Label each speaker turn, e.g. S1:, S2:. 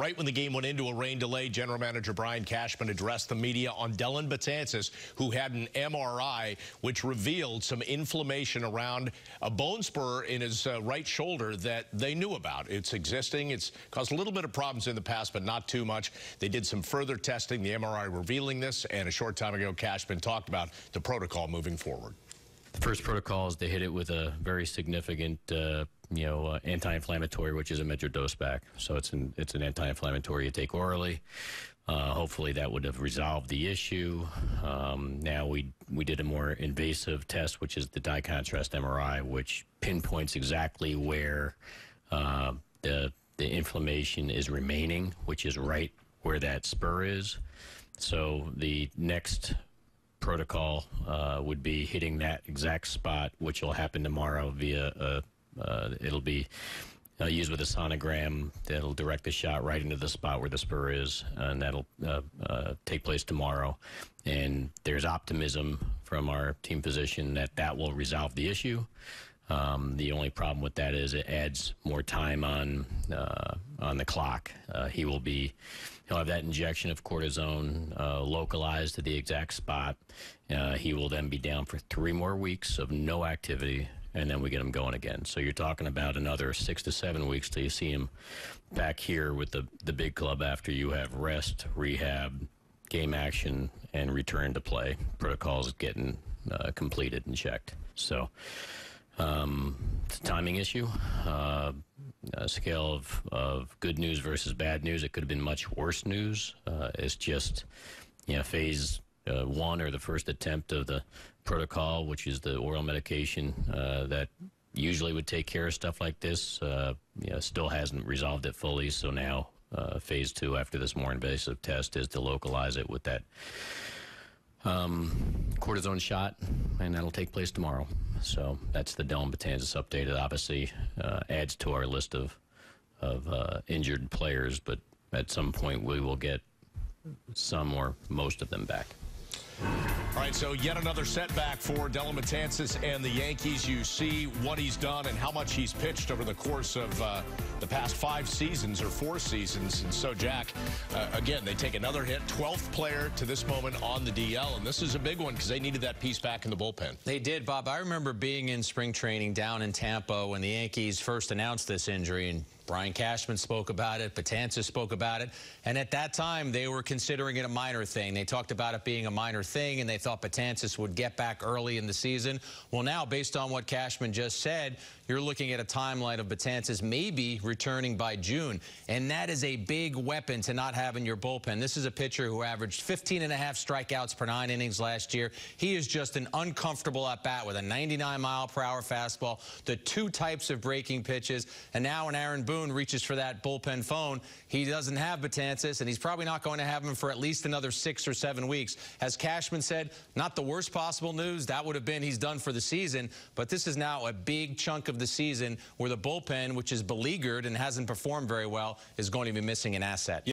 S1: Right when the game went into a rain delay, General Manager Brian Cashman addressed the media on Dellin Betances, who had an MRI, which revealed some inflammation around a bone spur in his uh, right shoulder that they knew about. It's existing. It's caused a little bit of problems in the past, but not too much. They did some further testing, the MRI revealing this, and a short time ago, Cashman talked about the protocol moving forward.
S2: The first protocol is to hit it with a very significant, uh, you know, uh, anti-inflammatory, which is a Medrol dose pack. So it's an it's an anti-inflammatory you take orally. Uh, hopefully that would have resolved the issue. Um, now we we did a more invasive test, which is the dye contrast MRI, which pinpoints exactly where uh, the the inflammation is remaining, which is right where that spur is. So the next protocol uh, would be hitting that exact spot, which will happen tomorrow via a, uh, it'll be uh, used with a sonogram that'll direct the shot right into the spot where the spur is, and that'll uh, uh, take place tomorrow. And there's optimism from our team physician that that will resolve the issue. Um, the only problem with that is it adds more time on uh, on the clock. Uh, he will be he'll have that injection of cortisone uh, localized to the exact spot. He will then be down for three more weeks of no activity, and then we get him going again. So you're talking about another six to seven weeks till you see him back here with the the big club after you have rest, rehab, game action, and return to play. Protocols getting uh, completed and checked. So. Um, it's a timing issue. Uh, a scale of, of good news versus bad news. It could have been much worse news. Uh, it's just, you know, phase uh, one or the first attempt of the protocol, which is the oral medication uh, that usually would take care of stuff like this, uh, you know, still hasn't resolved it fully. So now uh, phase two, after this more invasive test, is to localize it with that um, cortisone shot, and that'll take place tomorrow. So that's the Dellin Betances update. It obviously uh, adds to our list of of uh, injured players, but at some point we will get some or most of them back.
S1: All right, so yet another setback for Dellin Betances and the Yankees. You see what he's done and how much he's pitched over the course of uh, the past five seasons or four seasons. And so, Jack, uh, again, they take another hit, 12th player to this moment on the DL. And this is a big one because they needed that piece back in the bullpen.
S3: They did, Bob. I remember being in spring training down in Tampa when the Yankees first announced this injury. And Brian Cashman spoke about it. Betances spoke about it. And at that time, they were considering it a minor thing. They talked about it being a minor thing, and they thought Betances would get back early in the season. Well, now, based on what Cashman just said, you're looking at a timeline of Betances maybe returning by June. And that is a big weapon to not have in your bullpen. This is a pitcher who averaged 15 and a half strikeouts per nine innings last year. He is just an uncomfortable at bat with a 99 mile per hour fastball, the two types of breaking pitches, and now an Aaron Boone Reaches for that bullpen phone. He doesn't have Betances, and he's probably not going to have him for at least another six or seven weeks. As Cashman said, not the worst possible news. That would have been he's done for the season, but this is now a big chunk of the season where the bullpen, which is beleaguered and hasn't performed very well, is going to be missing an asset.